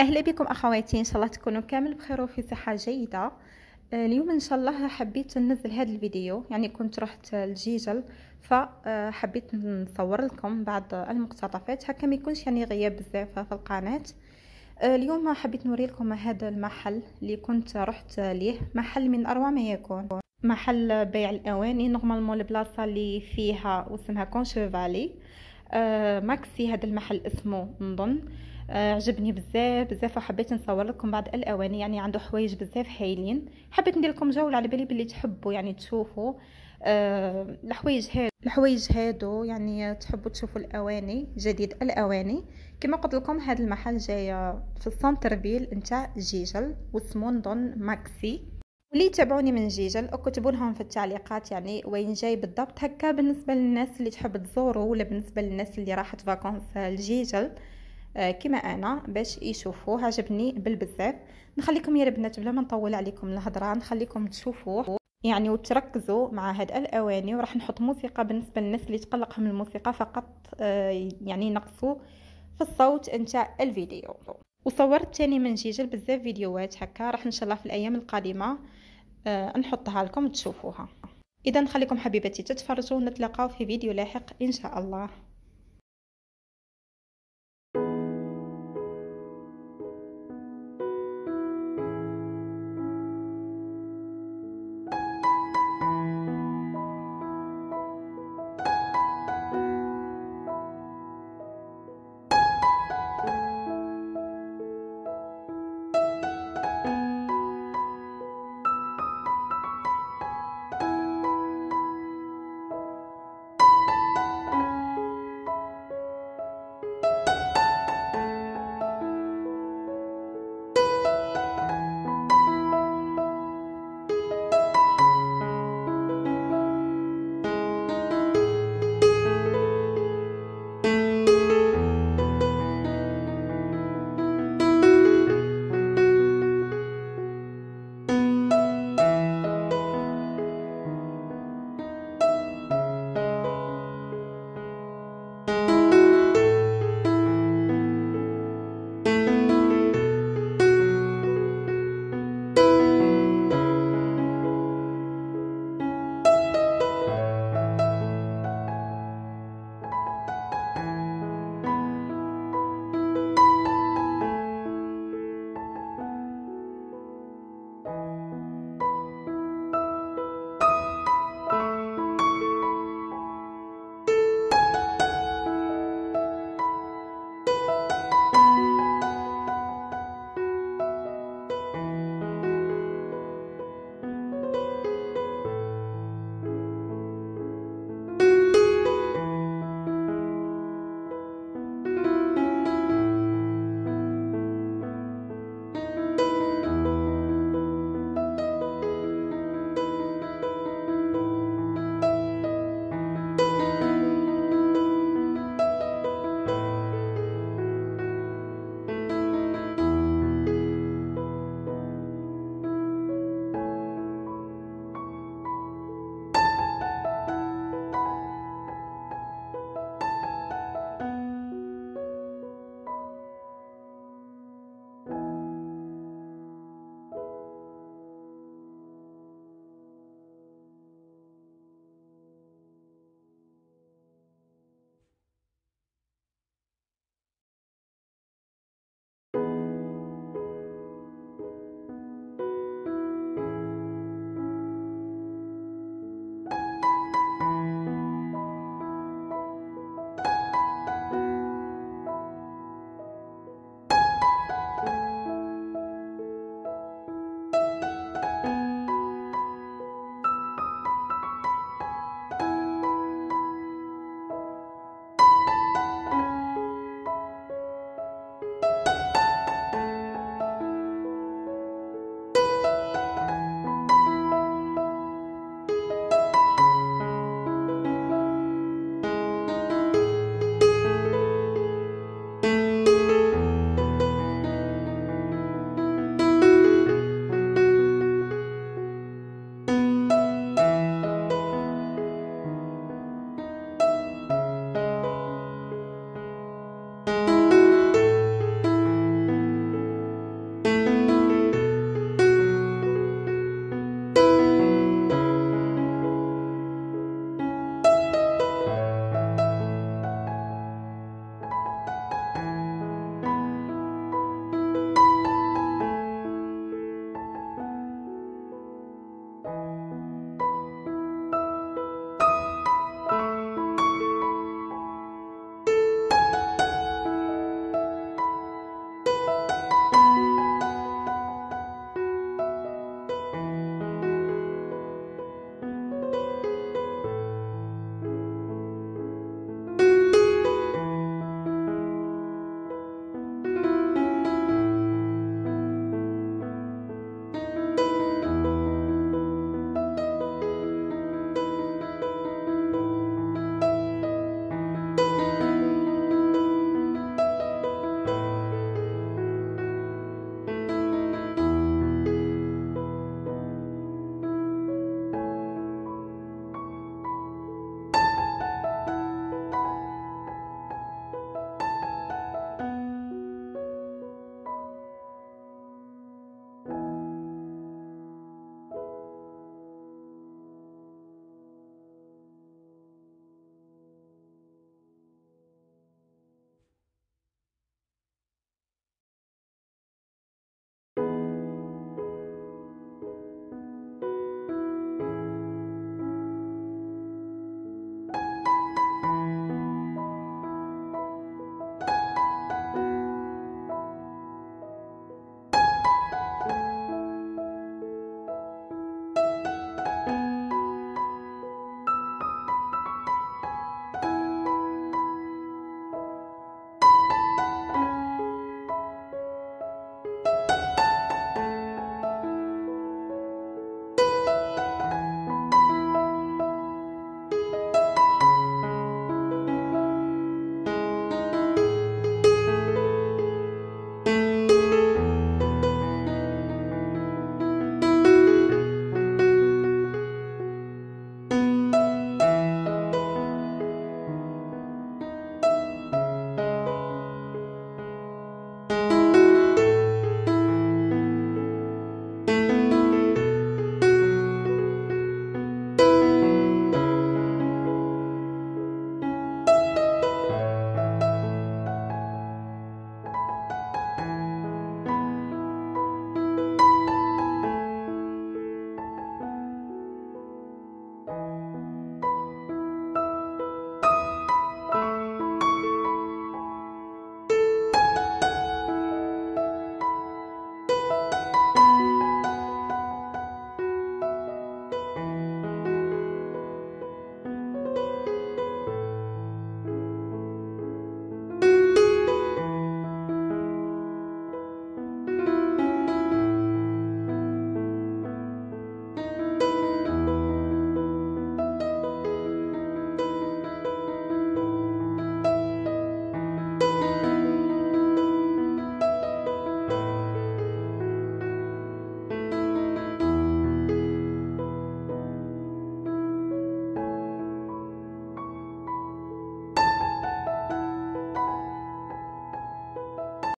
أهلا بكم أخواتي. إن شاء الله تكونوا كامل بخير وفي صحة جيدة. آه، اليوم إن شاء الله حبيت ننزل هذا الفيديو. يعني كنت رحت لجيجل فحبيت نصور لكم بعض المقتطفات. هكا ما يكونش يعني غياب بزاف في القناة. آه، اليوم حبيت نوري لكم هذا المحل اللي كنت رحت ليه. محل من أروع ما يكون. محل بيع الأواني. normalement البلاصه اللي فيها واسمها كونشيفالي آه ماكسي هذا المحل اسمه نظن آه عجبني بزاف بزاف وحبيت نصور لكم بعض الأواني يعني عنده حوايج بزاف هايلين حبيت ندير لكم جوله على بالي بلي تحبوا يعني تشوفوا آه الحوايج هادو الحوايج هادو يعني تحبوا تشوفوا الأواني جديد الأواني. كما قلت لكم هذا المحل جاي في ال centre-ville نتاع جيجل واسمه نظن ماكسي. واللي يتابعوني من جيجل اكتبوا لهم في التعليقات يعني وين جاي بالضبط. هكا بالنسبة للناس اللي تحب تزوروا ولا بالنسبة للناس اللي راحت vacances لجيجل. آه كما أنا باش يشوفوه عجبني بالبزاف. نخليكم يا البنات بلا ما نطول عليكم الهضرة نخليكم تشوفوه يعني وتركزوا مع هاد الأواني وراح نحط موسيقى بالنسبة للناس اللي تقلقهم الموسيقى فقط آه يعني نقصوا في الصوت نتاع الفيديو. وصورت تاني من جيجل بزاف فيديوهات هكا راح إن شاء الله في الأيام القادمة آه نحطها لكم تشوفوها. إذا نخليكم حبيبتي تتفرجوا ونتلاقاو في فيديو لاحق إن شاء الله.